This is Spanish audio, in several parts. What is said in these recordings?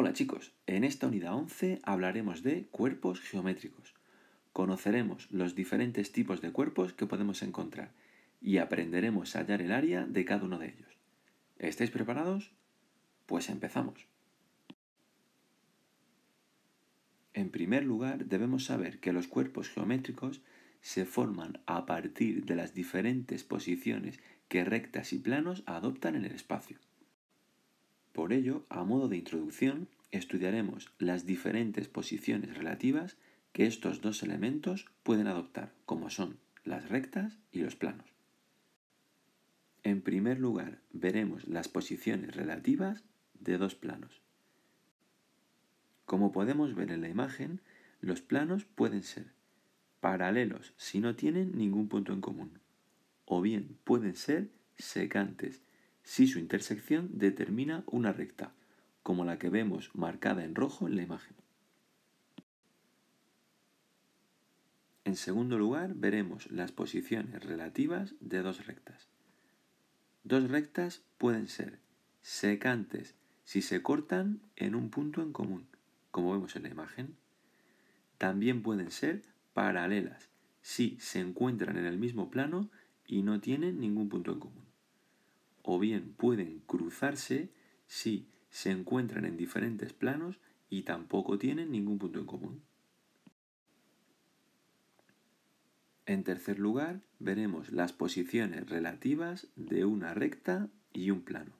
Hola chicos, en esta unidad 11 hablaremos de cuerpos geométricos. Conoceremos los diferentes tipos de cuerpos que podemos encontrar y aprenderemos a hallar el área de cada uno de ellos. ¿Estáis preparados? Pues empezamos. En primer lugar, debemos saber que los cuerpos geométricos se forman a partir de las diferentes posiciones que rectas y planos adoptan en el espacio. Por ello, a modo de introducción, estudiaremos las diferentes posiciones relativas que estos dos elementos pueden adoptar, como son las rectas y los planos. En primer lugar, veremos las posiciones relativas de dos planos. Como podemos ver en la imagen, los planos pueden ser paralelos si no tienen ningún punto en común, o bien pueden ser secantes si su intersección determina una recta, como la que vemos marcada en rojo en la imagen. En segundo lugar, veremos las posiciones relativas de dos rectas. Dos rectas pueden ser secantes si se cortan en un punto en común, como vemos en la imagen. También pueden ser paralelas si se encuentran en el mismo plano y no tienen ningún punto en común o bien pueden cruzarse si se encuentran en diferentes planos y tampoco tienen ningún punto en común. En tercer lugar, veremos las posiciones relativas de una recta y un plano.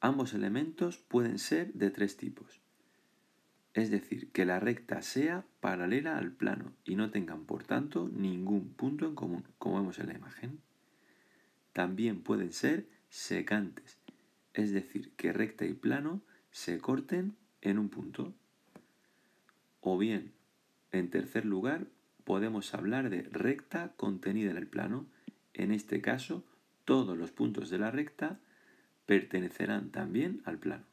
Ambos elementos pueden ser de tres tipos, es decir, que la recta sea paralela al plano y no tengan por tanto ningún punto en común, como vemos en la imagen también pueden ser secantes, es decir, que recta y plano se corten en un punto. O bien, en tercer lugar, podemos hablar de recta contenida en el plano. En este caso, todos los puntos de la recta pertenecerán también al plano.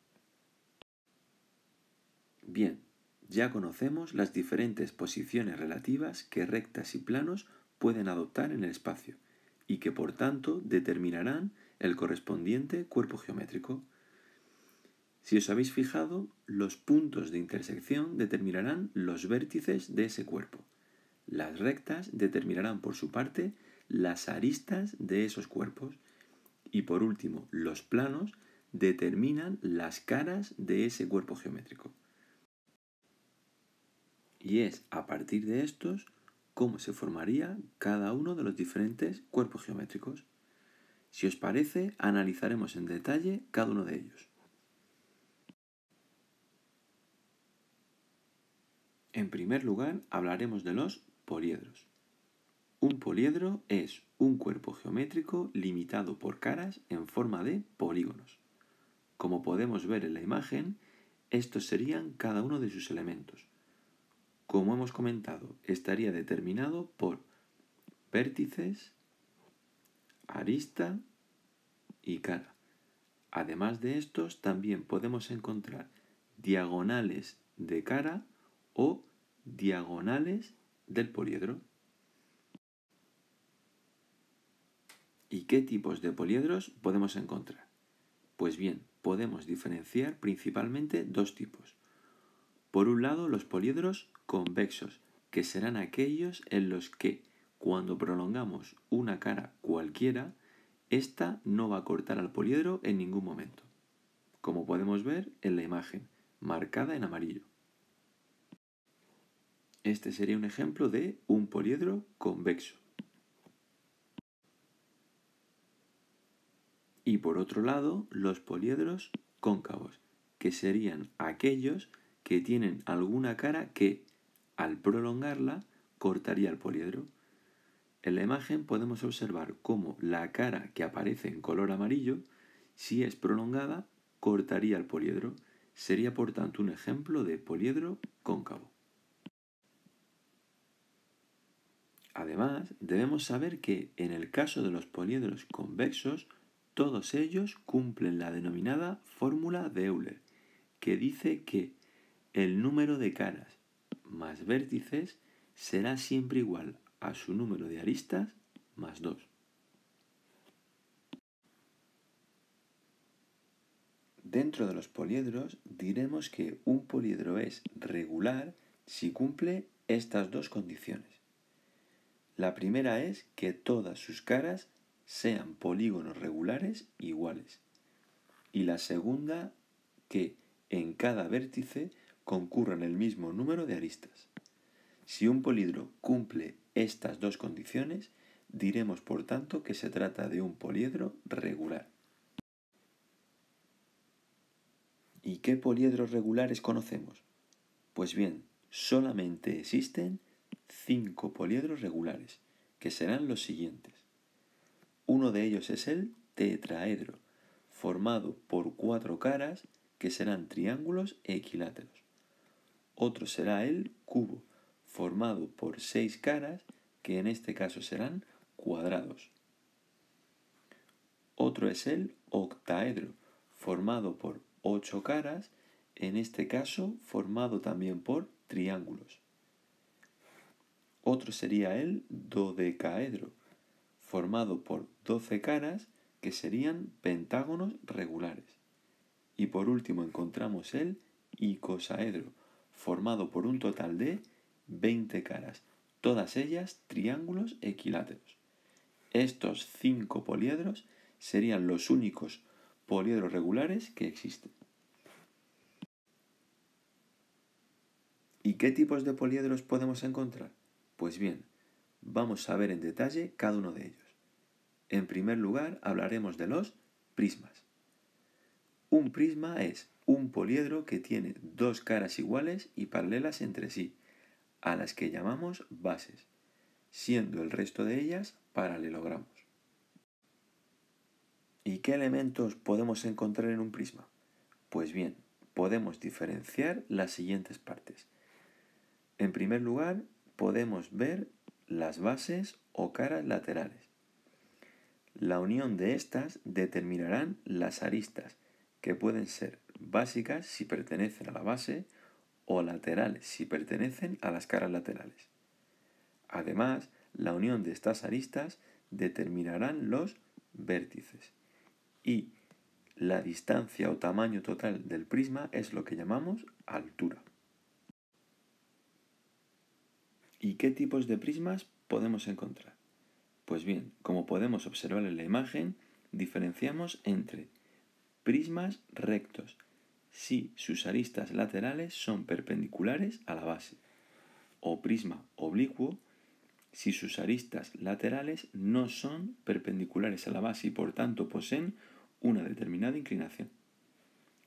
Bien, ya conocemos las diferentes posiciones relativas que rectas y planos pueden adoptar en el espacio y que por tanto determinarán el correspondiente cuerpo geométrico. Si os habéis fijado, los puntos de intersección determinarán los vértices de ese cuerpo. Las rectas determinarán por su parte las aristas de esos cuerpos. Y por último, los planos determinan las caras de ese cuerpo geométrico. Y es a partir de estos cómo se formaría cada uno de los diferentes cuerpos geométricos. Si os parece, analizaremos en detalle cada uno de ellos. En primer lugar, hablaremos de los poliedros. Un poliedro es un cuerpo geométrico limitado por caras en forma de polígonos. Como podemos ver en la imagen, estos serían cada uno de sus elementos como hemos comentado, estaría determinado por vértices, arista y cara. Además de estos, también podemos encontrar diagonales de cara o diagonales del poliedro. ¿Y qué tipos de poliedros podemos encontrar? Pues bien, podemos diferenciar principalmente dos tipos. Por un lado, los poliedros convexos, que serán aquellos en los que, cuando prolongamos una cara cualquiera, ésta no va a cortar al poliedro en ningún momento, como podemos ver en la imagen, marcada en amarillo. Este sería un ejemplo de un poliedro convexo. Y por otro lado, los poliedros cóncavos, que serían aquellos que tienen alguna cara que, al prolongarla, cortaría el poliedro. En la imagen podemos observar cómo la cara que aparece en color amarillo, si es prolongada, cortaría el poliedro. Sería por tanto un ejemplo de poliedro cóncavo. Además, debemos saber que en el caso de los poliedros convexos, todos ellos cumplen la denominada fórmula de Euler, que dice que el número de caras más vértices será siempre igual a su número de aristas más 2. Dentro de los poliedros diremos que un poliedro es regular si cumple estas dos condiciones. La primera es que todas sus caras sean polígonos regulares iguales. Y la segunda, que en cada vértice concurran el mismo número de aristas. Si un poliedro cumple estas dos condiciones, diremos por tanto que se trata de un poliedro regular. ¿Y qué poliedros regulares conocemos? Pues bien, solamente existen cinco poliedros regulares, que serán los siguientes. Uno de ellos es el tetraedro, formado por cuatro caras que serán triángulos equiláteros. Otro será el cubo, formado por seis caras que en este caso serán cuadrados. Otro es el octaedro, formado por ocho caras, en este caso formado también por triángulos. Otro sería el dodecaedro, formado por doce caras que serían pentágonos regulares. Y por último encontramos el icosaedro, formado por un total de 20 caras, todas ellas triángulos equiláteros. Estos cinco poliedros serían los únicos poliedros regulares que existen. ¿Y qué tipos de poliedros podemos encontrar? Pues bien, vamos a ver en detalle cada uno de ellos. En primer lugar, hablaremos de los prismas. Un prisma es un poliedro que tiene dos caras iguales y paralelas entre sí, a las que llamamos bases, siendo el resto de ellas paralelogramos. ¿Y qué elementos podemos encontrar en un prisma? Pues bien, podemos diferenciar las siguientes partes. En primer lugar, podemos ver las bases o caras laterales. La unión de estas determinarán las aristas, que pueden ser básicas si pertenecen a la base o laterales si pertenecen a las caras laterales. Además, la unión de estas aristas determinarán los vértices y la distancia o tamaño total del prisma es lo que llamamos altura. ¿Y qué tipos de prismas podemos encontrar? Pues bien, como podemos observar en la imagen, diferenciamos entre prismas rectos, si sus aristas laterales son perpendiculares a la base, o prisma oblicuo, si sus aristas laterales no son perpendiculares a la base y por tanto poseen una determinada inclinación.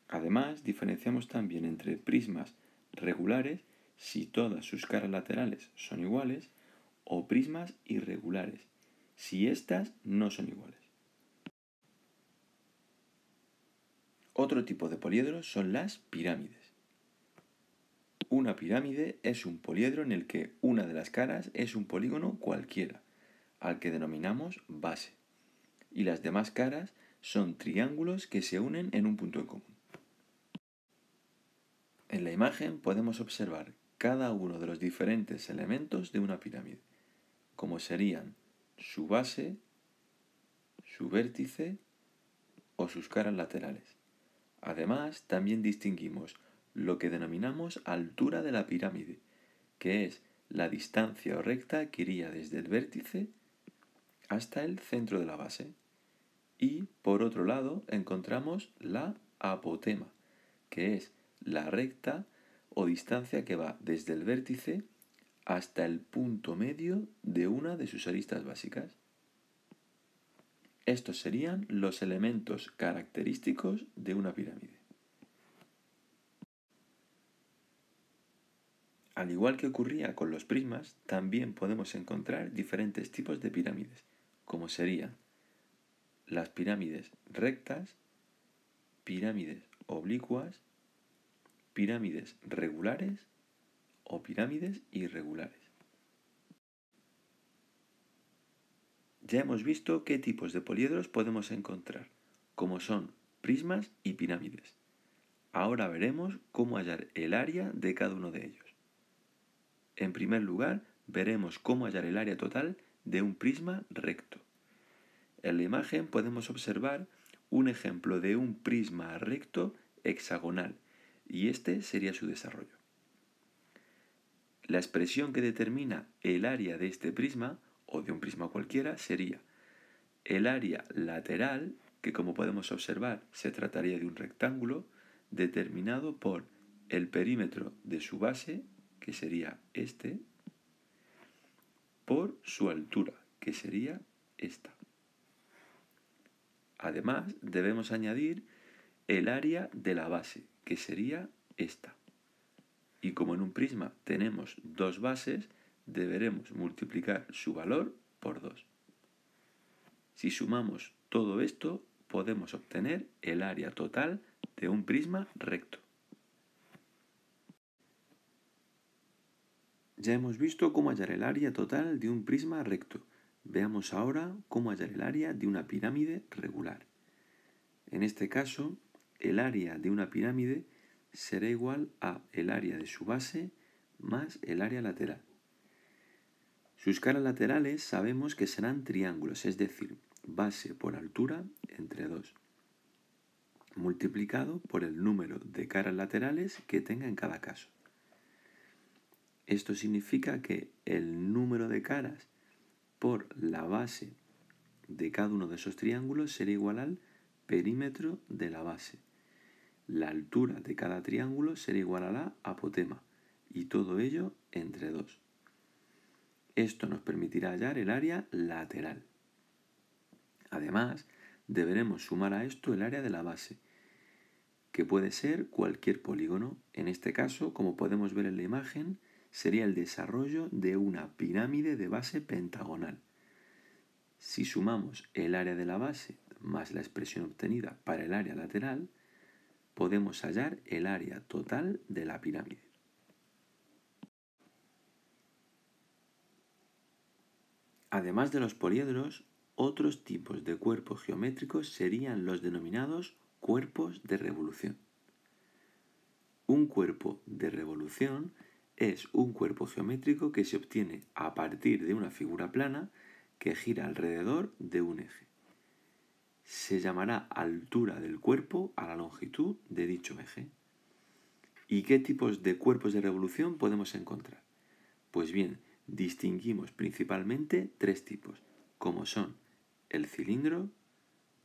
Además, diferenciamos también entre prismas regulares si todas sus caras laterales son iguales o prismas irregulares si éstas no son iguales. Otro tipo de poliedros son las pirámides. Una pirámide es un poliedro en el que una de las caras es un polígono cualquiera, al que denominamos base, y las demás caras son triángulos que se unen en un punto en común. En la imagen podemos observar cada uno de los diferentes elementos de una pirámide, como serían su base, su vértice o sus caras laterales. Además, también distinguimos lo que denominamos altura de la pirámide, que es la distancia recta que iría desde el vértice hasta el centro de la base. Y por otro lado encontramos la apotema, que es la recta o distancia que va desde el vértice hasta el punto medio de una de sus aristas básicas. Estos serían los elementos característicos de una pirámide. Al igual que ocurría con los prismas, también podemos encontrar diferentes tipos de pirámides, como serían las pirámides rectas, pirámides oblicuas, pirámides regulares o pirámides irregulares. Ya hemos visto qué tipos de poliedros podemos encontrar, como son prismas y pirámides. Ahora veremos cómo hallar el área de cada uno de ellos. En primer lugar, veremos cómo hallar el área total de un prisma recto. En la imagen podemos observar un ejemplo de un prisma recto hexagonal y este sería su desarrollo. La expresión que determina el área de este prisma, o de un prisma cualquiera, sería el área lateral, que como podemos observar se trataría de un rectángulo, determinado por el perímetro de su base, que sería este, por su altura, que sería esta. Además, debemos añadir el área de la base, que sería esta. Y como en un prisma tenemos dos bases, deberemos multiplicar su valor por 2. Si sumamos todo esto, podemos obtener el área total de un prisma recto. Ya hemos visto cómo hallar el área total de un prisma recto. Veamos ahora cómo hallar el área de una pirámide regular. En este caso, el área de una pirámide será igual a el área de su base más el área lateral. Sus caras laterales sabemos que serán triángulos, es decir, base por altura entre 2, multiplicado por el número de caras laterales que tenga en cada caso. Esto significa que el número de caras por la base de cada uno de esos triángulos será igual al perímetro de la base. La altura de cada triángulo será igual a la apotema y todo ello entre 2. Esto nos permitirá hallar el área lateral. Además, deberemos sumar a esto el área de la base, que puede ser cualquier polígono. En este caso, como podemos ver en la imagen, sería el desarrollo de una pirámide de base pentagonal. Si sumamos el área de la base más la expresión obtenida para el área lateral, podemos hallar el área total de la pirámide. Además de los poliedros, otros tipos de cuerpos geométricos serían los denominados cuerpos de revolución. Un cuerpo de revolución es un cuerpo geométrico que se obtiene a partir de una figura plana que gira alrededor de un eje se llamará altura del cuerpo a la longitud de dicho eje. ¿Y qué tipos de cuerpos de revolución podemos encontrar? Pues bien, distinguimos principalmente tres tipos, como son el cilindro,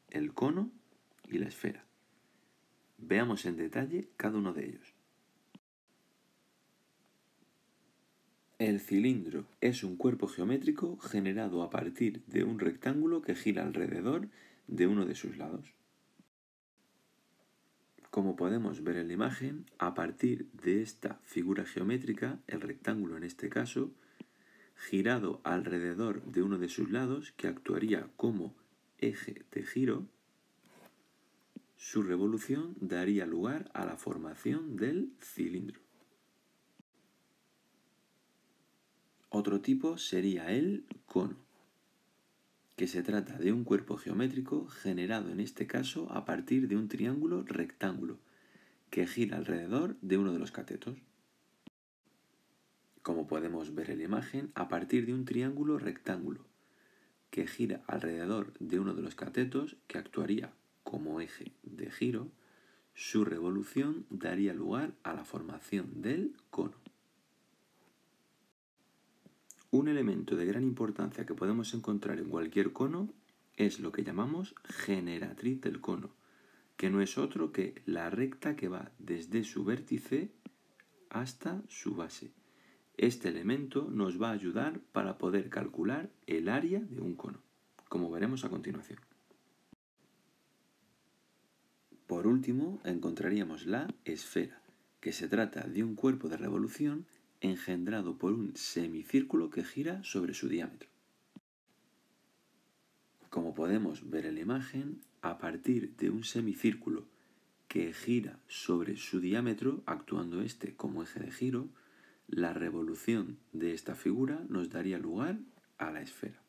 el cono y la esfera. Veamos en detalle cada uno de ellos. El cilindro es un cuerpo geométrico generado a partir de un rectángulo que gira alrededor de uno de sus lados. Como podemos ver en la imagen, a partir de esta figura geométrica, el rectángulo en este caso, girado alrededor de uno de sus lados, que actuaría como eje de giro, su revolución daría lugar a la formación del cilindro. Otro tipo sería el cono que se trata de un cuerpo geométrico generado en este caso a partir de un triángulo rectángulo que gira alrededor de uno de los catetos. Como podemos ver en la imagen, a partir de un triángulo rectángulo que gira alrededor de uno de los catetos que actuaría como eje de giro, su revolución daría lugar a la formación del cono. Un elemento de gran importancia que podemos encontrar en cualquier cono es lo que llamamos generatriz del cono, que no es otro que la recta que va desde su vértice hasta su base. Este elemento nos va a ayudar para poder calcular el área de un cono, como veremos a continuación. Por último, encontraríamos la esfera, que se trata de un cuerpo de revolución engendrado por un semicírculo que gira sobre su diámetro. Como podemos ver en la imagen, a partir de un semicírculo que gira sobre su diámetro, actuando este como eje de giro, la revolución de esta figura nos daría lugar a la esfera.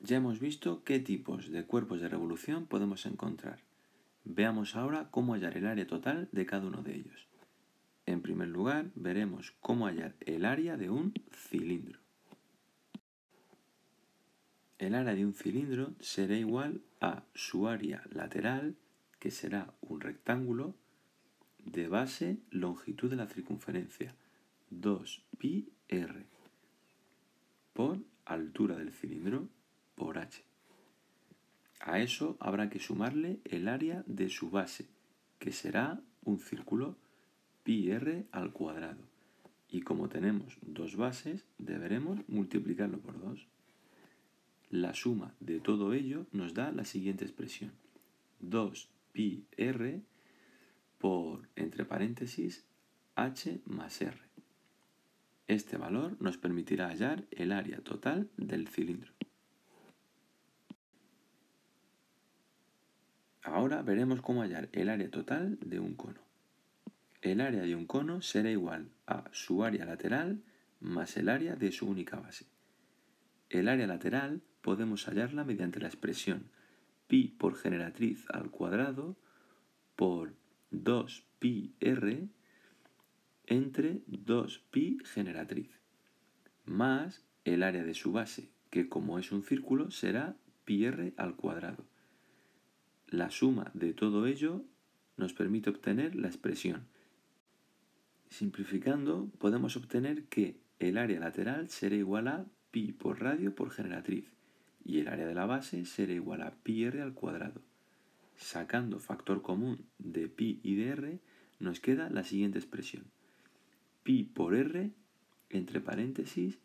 Ya hemos visto qué tipos de cuerpos de revolución podemos encontrar. Veamos ahora cómo hallar el área total de cada uno de ellos. En primer lugar, veremos cómo hallar el área de un cilindro. El área de un cilindro será igual a su área lateral, que será un rectángulo, de base longitud de la circunferencia, 2pi r, por altura del cilindro por h. A eso habrá que sumarle el área de su base, que será un círculo pi r al cuadrado. Y como tenemos dos bases, deberemos multiplicarlo por 2. La suma de todo ello nos da la siguiente expresión. 2 pi r por, entre paréntesis, h más r. Este valor nos permitirá hallar el área total del cilindro. Ahora veremos cómo hallar el área total de un cono. El área de un cono será igual a su área lateral más el área de su única base. El área lateral podemos hallarla mediante la expresión pi por generatriz al cuadrado por 2pi r entre 2pi generatriz, más el área de su base, que como es un círculo será pi r al cuadrado. La suma de todo ello nos permite obtener la expresión. Simplificando, podemos obtener que el área lateral será igual a pi por radio por generatriz y el área de la base será igual a pi r al cuadrado. Sacando factor común de pi y de r, nos queda la siguiente expresión. Pi por r, entre paréntesis,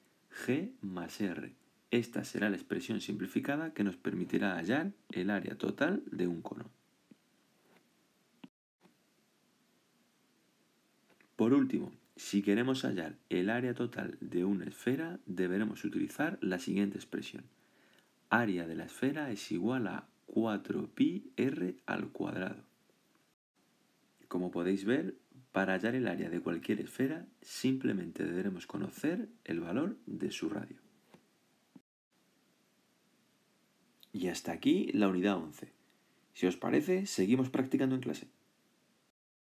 g más r. Esta será la expresión simplificada que nos permitirá hallar el área total de un cono. Por último, si queremos hallar el área total de una esfera, deberemos utilizar la siguiente expresión. Área de la esfera es igual a 4pi r al cuadrado. Como podéis ver, para hallar el área de cualquier esfera, simplemente deberemos conocer el valor de su radio. Y hasta aquí la unidad 11. Si os parece, seguimos practicando en clase.